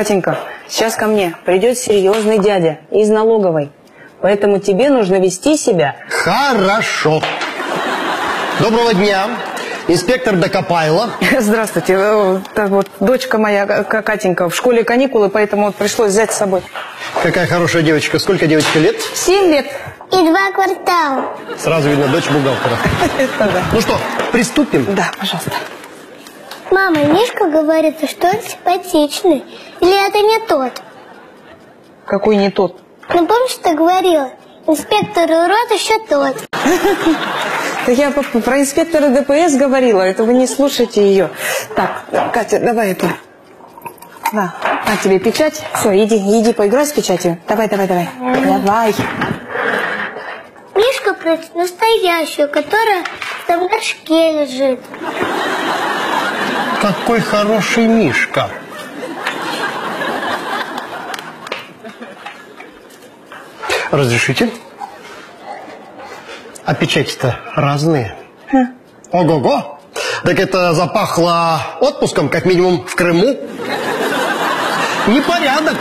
Катенька, сейчас ко мне придет серьезный дядя из налоговой. Поэтому тебе нужно вести себя... Хорошо. Доброго дня. Инспектор Докопайло. Здравствуйте. Э, так вот, дочка моя, Катенька, в школе каникулы, поэтому вот пришлось взять с собой. Какая хорошая девочка. Сколько девочке лет? Семь лет. И два квартала. Сразу видно, дочь бухгалтера. Ну что, приступим? Да, пожалуйста. Мама, Мишка говорит, что он симпатичный. Или это не тот? Какой не тот. Ну, помнишь, ты говорила? Инспектор урод еще тот. Так я про инспектора ДПС говорила, это вы не слушайте ее. Так, Катя, давай это. Да, на тебе печать. Все, иди, иди поиграй с печатью. Давай, давай, давай. Давай. Мишка просит настоящую, которая там в горшке лежит. Какой хороший Мишка. Разрешите? А печати-то разные. Ого-го. Так это запахло отпуском, как минимум, в Крыму. Непорядок.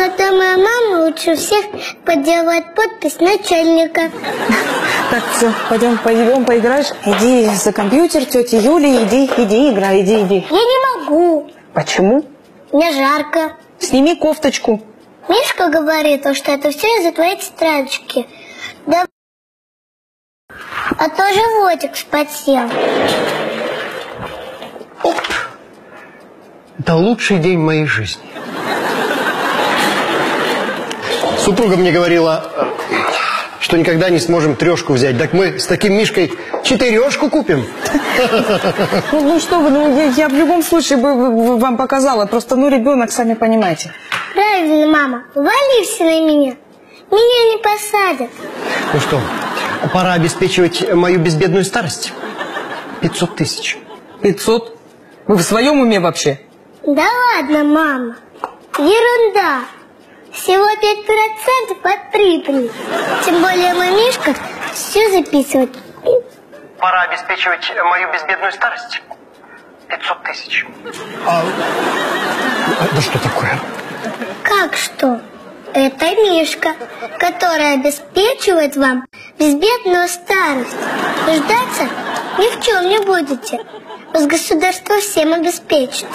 Зато моя мама лучше всех подделывает подпись начальника. Так, все, пойдем, пойдем поиграешь. Иди за компьютер, тетя Юля, иди, иди, играй, иди, иди. Я не могу. Почему? Мне жарко. Сними кофточку. Мишка говорит, что это все из-за твоей тетрадочки. Да а то животик вспотел. Это лучший день моей жизни. Супруга мне говорила, что никогда не сможем трешку взять. Так мы с таким Мишкой четырешку купим. Ну, ну что вы, ну я, я в любом случае бы вам показала. Просто, ну, ребенок, сами понимаете. Правильно, мама. Вали все на меня. Меня не посадят. Ну что, пора обеспечивать мою безбедную старость. 500 тысяч. 500? Вы в своем уме вообще? Да ладно, мама. Ерунда. Всего 5% от прибыли. Тем более мой Мишка все записывает. Пора обеспечивать мою безбедную старость. 500 тысяч. А, да что такое? Как что? Это Мишка, который обеспечивает вам безбедную старость. Нуждаться ни в чем не будете. Вас государство всем обеспечит.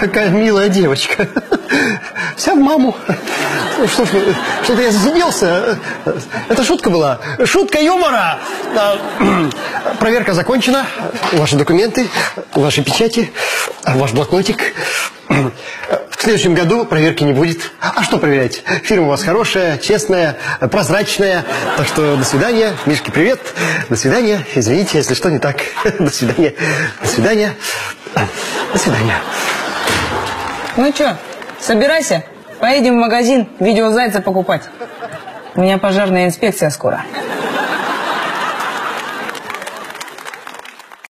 Какая милая девочка. Вся в маму. Что что-то я засиделся. Это шутка была. Шутка юмора. А, Проверка закончена. Ваши документы, ваши печати, ваш блокнотик. В следующем году проверки не будет. А что проверять? Фирма у вас хорошая, честная, прозрачная. Так что до свидания. Мишки, привет. До свидания. Извините, если что не так. До свидания. До свидания. До свидания. Ну что, собирайся, поедем в магазин видеозайца покупать. У меня пожарная инспекция скоро.